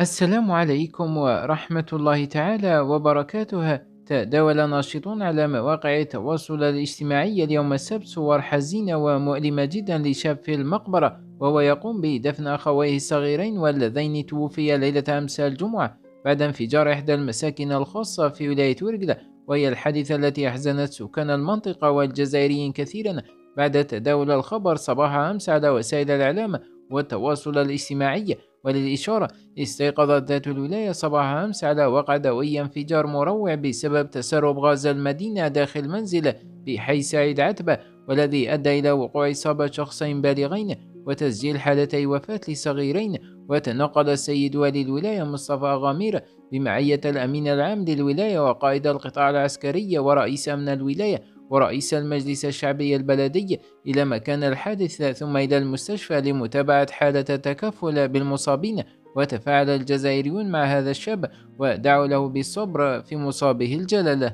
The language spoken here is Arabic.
السلام عليكم ورحمة الله تعالى وبركاته. تداول ناشطون على مواقع التواصل الاجتماعي اليوم السبت صور حزينة ومؤلمة جدا لشاب في المقبرة وهو يقوم بدفن أخويه الصغيرين واللذين توفيا ليلة أمس الجمعة بعد انفجار إحدى المساكن الخاصة في ولاية ورقلة وهي الحادثة التي أحزنت سكان المنطقة والجزائريين كثيرا بعد تداول الخبر صباح أمس على وسائل الإعلام والتواصل الاجتماعي. وللإشارة استيقظت ذات الولاية صباح أمس على وقع دوي انفجار مروع بسبب تسرب غاز المدينة داخل منزل بحي سعيد عتبة والذي أدى إلى وقوع إصابة شخصين بالغين وتسجيل حالتي وفاة لصغيرين. وتنقل السيد والي الولاية مصطفى غامير بمعية الأمين العام للولاية وقائد القطاع العسكري ورئيس أمن الولاية ورئيس المجلس الشعبي البلدي إلى مكان الحادث ثم إلى المستشفى لمتابعة حالة التكفل بالمصابين وتفاعل الجزائريون مع هذا الشاب ودعوا له بالصبر في مصابه الجلل.